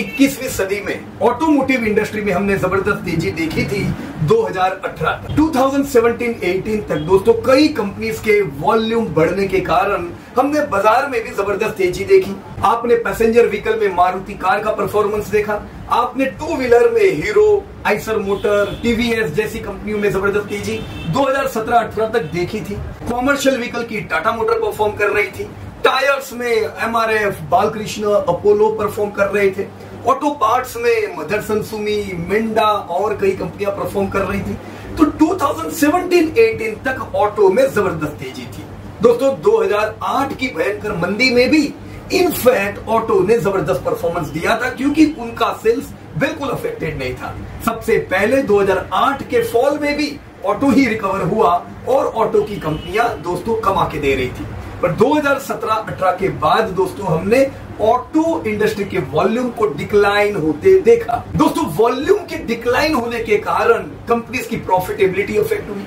21वीं सदी में ऑटोमोटिव इंडस्ट्री में हमने ज़बरदस्त तेज़ी देखी थी 2018 तक। 2017-18 तक, दोस्तों, कई कंपनीज़ के वॉल्यूम बढ़ने के कारण हमने बाज़ार में भी ज़बरदस्त तेज़ी देखी। आपने पैसेंजर व्हीकल में मारुति कार का परफॉर्मेंस देखा। आपने टू व्हीलर में हीरो आइसर मोटर टीवीएस जैसी कंपनियों में ज़बरदस्त तेज़ी 2017-18 तक देखी थी। कॉमर्शियल व्हीकल की टाटा मोटर परफॉर्म कर रही थी। टायर्स में एमआरएफ बालकृष्ण अपोलो परफॉर्म कर रहे थे। ऑटो पार्ट्स में मदरसन सुमी मिंडा और कई कंपनियाँ परफॉर्म कर रही थी। तो 2017-18 तक ऑटो में ज़बरदस्त तेज़ी थी। दोस्तों 2008 की भयंकर मंदी में भी इनफैक्ट ऑटो ने ज़बरदस्त परफॉर्मेंस दिया था, क्योंकि उनका सेल्स बिल्कुल अफेक्टेड नहीं था। सबसे पहले 2008 के फॉल में भी ऑटो ही रिकवर हुआ और ऑटो की कंपनियाँ दोस्तों कमा के दे रही थी। पर 2017-18 के बाद दोस्तों हमने ऑटो इंडस्ट्री के वॉल्यूम को डिक्लाइन होते देखा। दोस्तों वॉल्यूम के डिक्लाइन होने के कारण कंपनीज़ की प्रॉफिटेबिलिटी अफेक्ट हुई।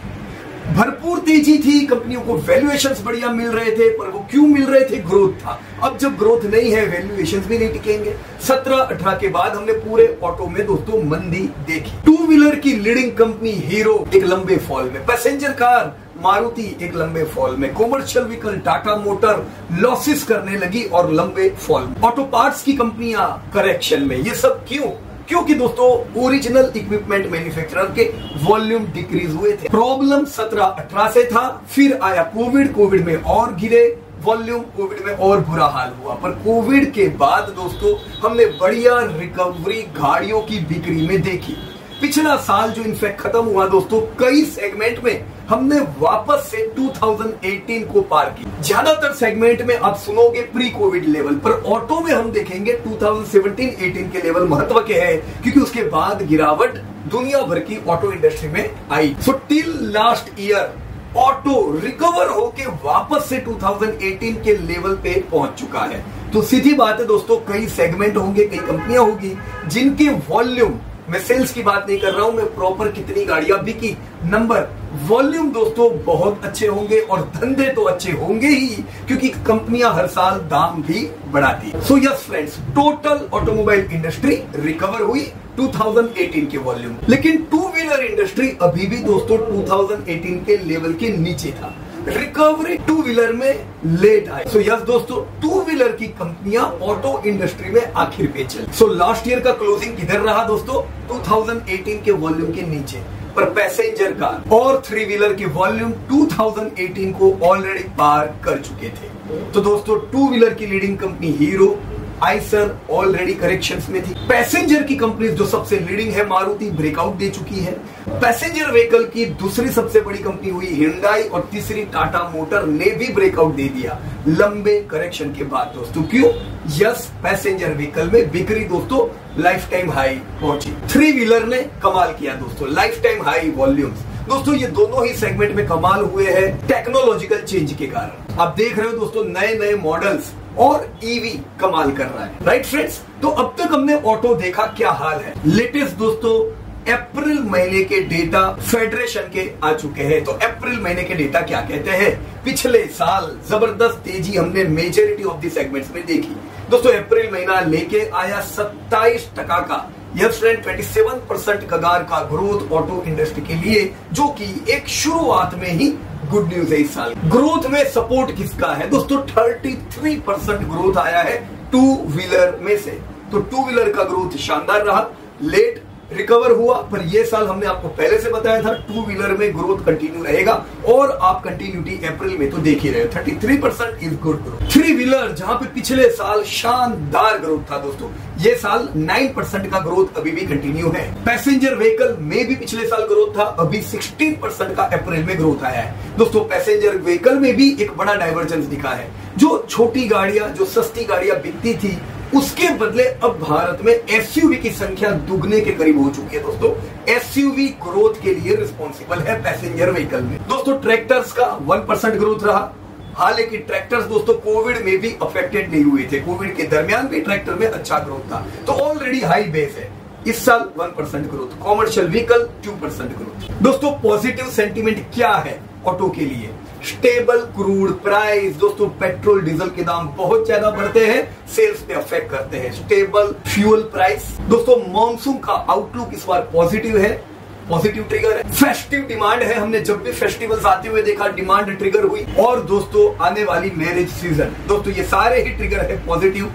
भरपूर तेज़ी थी कंपनियों को वैल्यूएशंस बढ़िया मिल रहे थे, पर वो क्यों मिल रहे थे? ग्रोथ था। अब जब ग्रोथ नहीं है वैल्यूएशंस भी नहीं टिकेंगे। 17-18 के बाद हमने पूरे ऑटो में दोस्तों मंदी देखी। टू व्हीलर की लीडिंग कंपनी हीरो एक लंबे फॉल में। पैसेंजर कार मारुति एक लंबे फॉल में commercial vehicle Tata motor losses करने लगी और लंबे फॉल में। ऑटो पार्ट्स की कंपनियाँ करेक्शन में। ये सब क्यों? क्योंकि दोस्तों ओरिजिनल इक्विपमेंट मैन्युफैक्चरर के वॉल्यूम डिक्रीज हुए थे। प्रॉब्लम 17-18 से था, फिर आया कोविड कोविड में और गिरे वॉल्यूम कोविड में और बुरा हाल हुआ। पर कोविड के बाद दोस्तों, हमने बढ़िया रिकवरी गाड़ियों की बिक्री में देखी। पिछला साल जो इनफैक्ट खत्म हुआ दोस्तों, कई सेगमेंट में हमने वापस से 2018 को पार की ज़्यादातर सेगमेंट में आप सुनोगे प्री कोविड लेवल पर ऑटो में हम देखेंगे 2017-18 के लेवल महत्व के हैं, क्योंकि उसके बाद गिरावट दुनिया भर की ऑटो इंडस्ट्री में आई। So till last year auto recover होके वापस से 2018 के लेवल पे पहुँच चुका है। तो सीधी बात है दोस्तों, कई सेगमेंट होंगे, कई कंपनियाँ होगी, जिनके वॉल्यूम मैं सेल्स की बात नहीं कर रहा हूँ, मैं प्रॉपर कितनी गाड़ियाँ बिकी नंबर, वॉल्यूम दोस्तों बहुत अच्छे होंगे और धंधे तो अच्छे होंगे ही, क्योंकि कंपनियाँ हर साल दाम भी बढ़ाती so yes friends total automobile industry recover हुई 2018 के वॉल्यूम। लेकिन टू व्हीलर इंडस्ट्री अभी भी दोस्तों 2018 के लेवल के नीचे था। रिकवरी टू व्हीलर में लेट आई सो यस दोस्तों टू व्हीलर की कंपनियाँ ऑटो इंडस्ट्री में आखिर पे चल। सो लास्ट ईयर का क्लोजिंग किधर रहा दोस्तों? 2018 के वॉल्यूम के नीचे। पर पैसेंजर कार और थ्री व्हीलर की वॉल्यूम 2018 को ऑलरेडी पार कर चुके थे। तो दोस्तों टू व्हीलर की leading company Hero Eicher already correction में थी। पैसेंजर की कंपनी जो सबसे लीडिंग है, मारुति ब्रेकआउट दे चुकी है। पैसेंजर व्हीकल की दूसरी सबसे बड़ी कंपनी हुई हिंडाई और तीसरी टाटा मोटर ने भी ब्रेकआउट दे दिया। लंबे करेक्शन के बाद दोस्तों, क्यों? यस पैसेंजर व्हीकल में बिक्री दोस्तों लाइफ टाइम हाई पहुँची। थ्री व्हीलर ने कमाल किया दोस्तों लाइफ टाइम हाई वॉल्यूम्स दोस्तों, ये दोनों ही सेगमेंट में कमाल हुए हैं टेक्नोलॉजिकल चेंज के कारण। आप देख रहे हो दोस्तों नए नए मॉडल्स और ईवी कमाल कर रहा है। राइट फ्रेंड्स तो अब तक हमने ऑटो देखा क्या हाल है। लेटेस्ट दोस्तों अप्रैल महीने के डेटा फेडरेशन के आ चुके हैं। तो अप्रैल महीने के डेटा क्या कहते हैं? पिछले साल ज़बरदस्त तेज़ी हमने मेजोरिटी ऑफ़ दी सेगमेंट्स में देखी। दोस्तों अप्रैल महीना लेके आया 27 टका का। यस फ्रेंड 27 परसेंट कगार का ग्रोथ ऑटो इंडस्ट्री के लिए, जो कि एक शुरुआत में ही गुड न्यूज़ है इस साल। ग्रोथ में सपोर्ट किसका है? दोस्तों 33 परसेंट ग्रोथ आया है टू व्हीलर में से। तो टू व्हीलर का ग्रोथ शानदार रहा। लेट रिकवर हुआ, पर ये साल हमने आपको पहले से बताया था टू व्हीलर में ग्रोथ कंटिन्यू रहेगा, और आप कंटिन्यूटी अप्रैल में तो देख ही रहे thirty three percent is good growth three wheeler जहाँ पे पिछले साल शानदार ग्रोथ था दोस्तों, ये साल नाइन परसेंट का ग्रोथ अभी भी कंटिन्यू है। पैसेंजर व्हीकल में भी पिछले साल ग्रोथ था, अभी सिक्सटीन परसेंट का अप्रैल में ग्रोथ आया है। दोस्तों पैसेंजर व्हीकल में भी एक बड़ा डाइवर्जेंस दिखा है। जो छोटी गाड़ियाँ, जो सस्ती गाड़ियाँ बिकती थी उसके बदले अब भारत में एसयूवी की संख्या दुगने के करीब हो चुकी है दोस्तों। एसयूवी ग्रोथ के लिए रिस्पॉन्सिबल है पैसेंजर व्हीकल में। दोस्तों ट्रैक्टर्स का वन परसेंट ग्रोथ रहा। हालाँकि ट्रैक्टर्स दोस्तों, कोविड में भी अफेक्टेड नहीं हुए थे। कोविड के दरमियान भी ट्रैक्टर में अच्छा ग्रोथ था। तो ऑलरेडी हाई बेस है। इस साल one percent growth commercial vehicle two percent growth दोस्तों पॉजिटिव सेंटिमेंट क्या है ऑटो के लिए? स्टेबल क्रूड प्राइस दोस्तों पेट्रोल डीजल के दाम बहुत ज़्यादा बढ़ते हैं सेल्स पे अफेक्ट करते हैं। स्टेबल फ्यूल प्राइस दोस्तों मानसून का आउटलुक इस बार पॉजिटिव है पॉजिटिव ट्रिगर है। फेस्टिव डिमांड है, हमने जब भी फेस्टिवल्स आते हुए देखा डिमांड ट्रिगर हुई। और दोस्तों, आने वाली मैरिज सीज़न दोस्तों, ये सारे ही ट्रिगर है पॉजिटिव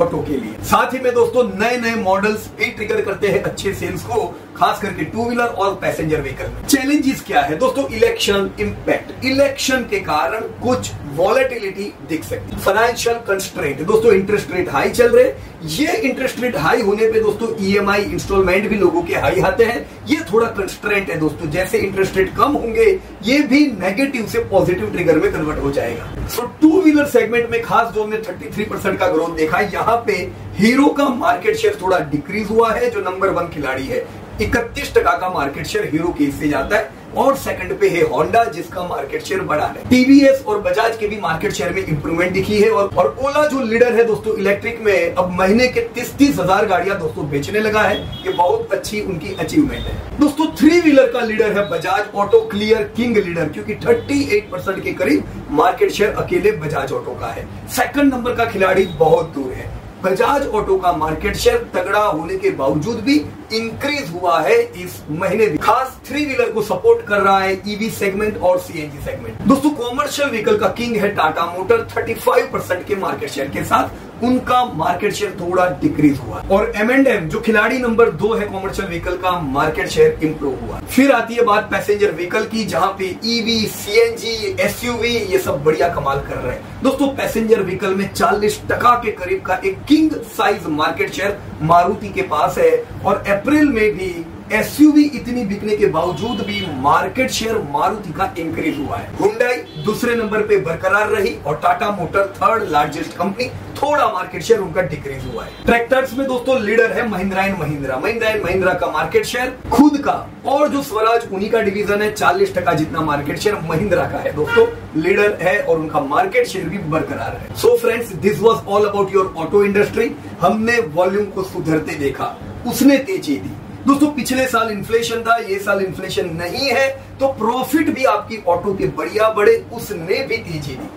ऑटो के लिए। साथ ही में दोस्तों नए नए मॉडल्स भी ट्रिगर करते हैं अच्छे सेल्स को, खास करके टू व्हीलर और पैसेंजर व्हीकल में। चैलेंजेस क्या है? दोस्तों इलेक्शन इम्पैक्ट इलेक्शन के कारण कुछ वॉलेटिलिटी दिख सकती है। फाइनेंशियल कंस्ट्रेंट दोस्तों इंटरेस्ट रेट हाई चल रहे ये इंटरेस्ट रेट हाई होने पे दोस्तों ईएमआई e इंस्टॉलमेंट भी लोगों के हाई आते हैं। ये थोड़ा कंस्ट्रेंट है दोस्तों, जैसे इंटरेस्ट रेट कम होंगे, ये भी नेगेटिव से पॉजिटिव ट्रिगर में कन्वर्ट हो जाएगा। सो टू व्हीलर सेगमेंट में खास जो हमने 33 परसेंट का ग्रोथ देखा, यहाँ पे हीरो का मार्केट शेयर थोड़ा डिक्रीज हुआ है, जो नंबर वन खिलाड़ी है। इकतीस का मार्केट शेयर हीरो के से जाता है। और सेकंड पे है होंडा जिसका मार्केट शेयर बढ़ा है। टीवीएस और बजाज के भी मार्केट शेयर में इंप्रूवमेंट दिखी है और, और ओला जो लीडर है दोस्तों इलेक्ट्रिक में अब महीने के तीस तीस हज़ार गाड़ियाँ दोस्तों बेचने लगा है। ये बहुत अच्छी उनकी अचीवमेंट है। दोस्तों थ्री व्हीलर का लीडर है Bajaj Auto clear king leader क्योंकि थर्टी एट परसेंट के करीब मार्केट शेयर अकेले बजाज ऑटो का है। सेकंड नंबर का खिलाड़ी बहुत दूर है। बजाज ऑटो का मार्केट शेयर तगड़ा होने के बावजूद भी इंक्रीज हुआ है इस महीने भी। खास थ्री व्हीलर को सपोर्ट कर रहा है ईवी सेगमेंट और सीएनजी सेगमेंट दोस्तों कॉमर्शियल व्हीकल का किंग है टाटा मोटर 35 परसेंट के मार्केट शेयर के साथ उनका मार्केट शेयर थोड़ा डिक्रीज हुआ। और एम एंड एम जो खिलाड़ी नंबर दो है कॉमर्शियल व्हीकल का मार्केट शेयर इंप्रूव हुआ। फिर आती है बात पैसेंजर व्हीकल की, जहाँ पे ईवी सीएनजी एसयूवी ये सब बढ़िया कमाल कर रहे हैं। दोस्तों पैसेंजर व्हीकल में 40 टका के करीब का एक king size market share Maruti के पास है और अप्रैल में भी एसयूवी इतनी बिकने के बावजूद भी मार्केट शेयर मारुति का इंक्रीज हुआ है। हुंडई दूसरे नंबर पे बरकरार रही और Tata Motor third largest company थोड़ा मार्केट शेयर उनका डिक्रीज हुआ है। ट्रैक्टर्स में दोस्तों लीडर है महिंद्रा एंड महिंद्रा महिंद्रा एंड महिंद्रा का मार्केट शेयर खुद का और जो स्वराज, उन्हीं का डिवीज़न है, चालीस टका जितना मार्केट शेयर महिंद्रा का है। दोस्तों लीडर है और उनका मार्केट शेयर भी बरकरार है। So friends this was all about your auto industry हमने वॉल्यूम को सुधरते देखा। उसने तेज़ी दी। दोस्तों, पिछले साल इन्फ्लेशन था, ये साल इन्फ्लेशन नहीं है तो प्रॉफिट भी आपकी ऑटो के बढ़िया बढ़े, उसने भी तेज़ी दी।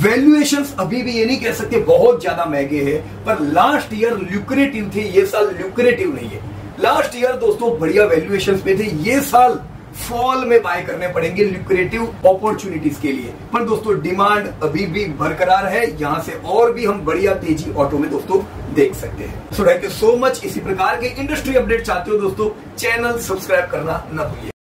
वैल्यूएशन अभी भी ये नहीं कह सकते, बहुत ज़्यादा महँगे हैं, पर लास्ट ईयर ल्यूक्रेटिव थे, ये साल ल्यूक्रेटिव नहीं है। लास्ट ईयर दोस्तों, बढ़िया वैल्यूएशन पे थे, ये साल फॉल में बाय करने पड़ेंगे लिक्रेटिव अपॉर्चुनिटीज़ के लिए। पर दोस्तों डिमांड अभी भी बरकरार है। यहाँ से और भी हम बढ़िया तेज़ी ऑटो में दोस्तों देख सकते हैं। So thank you so much इसी प्रकार के इंडस्ट्री अपडेट चाहते हो दोस्तों चैनल सब्सक्राइब करना न भूलिए।